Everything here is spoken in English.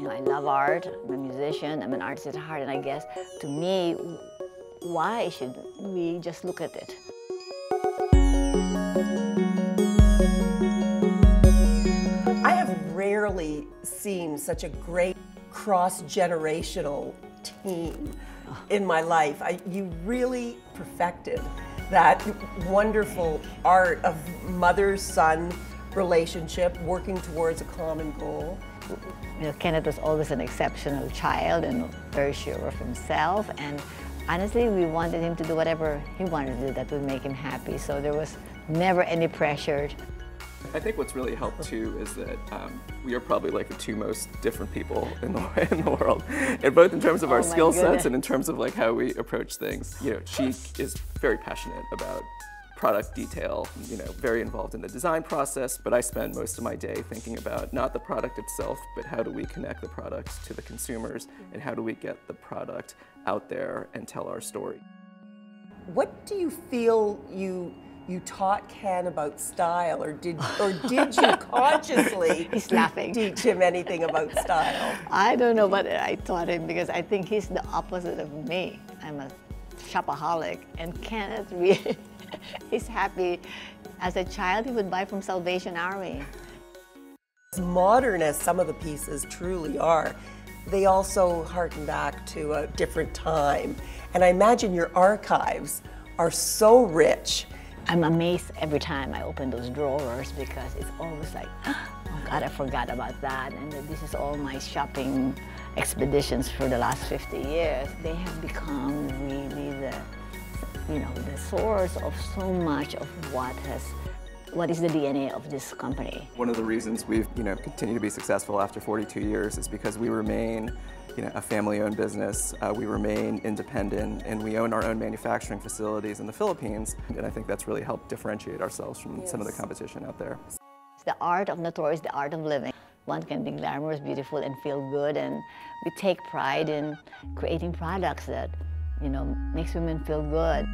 You know, I love art, I'm a musician, I'm an artist at heart, and I guess to me, why should we just look at it? I have rarely seen such a great cross-generational team in my life. I, you really perfected that wonderful art of mother-son relationship, working towards a common goal. You know, Kenneth was always an exceptional child and very sure of himself. And honestly, we wanted him to do whatever he wanted to do that would make him happy. So there was never any pressure. I think what's really helped too is that um, we are probably like the two most different people in the in the world, and both in terms of Oh our my skill sets and in terms of like how we approach things. You know, she is very passionate about product detail, you know, very involved in the design process, but I spend most of my day thinking about not the product itself, but how do we connect the product to the consumers and how do we get the product out there and tell our story. What do you feel you you taught Ken about style, or did or did you consciously He's laughing. teach him anything about style? I don't know what I taught him because I think he's the opposite of me. I'm a shopaholic, and Kenneth really, he's happy. As a child, he would buy from Salvation Army. As modern as some of the pieces truly are, they also harken back to a different time. And I imagine your archives are so rich. I'm amazed every time I open those drawers because it's always like, oh God, I forgot about that. And this is all my shopping expeditions for the last 50 years. They have become really the, you know, the source of so much of what has, what is the DNA of this company. One of the reasons we've you know continued to be successful after 42 years is because we remain you know a family-owned business. Uh, we remain independent, and we own our own manufacturing facilities in the Philippines. And I think that's really helped differentiate ourselves from some of the competition out there. The art of Natori is the art of living. One can be glamorous, beautiful, and feel good, and we take pride in creating products that, you know, makes women feel good.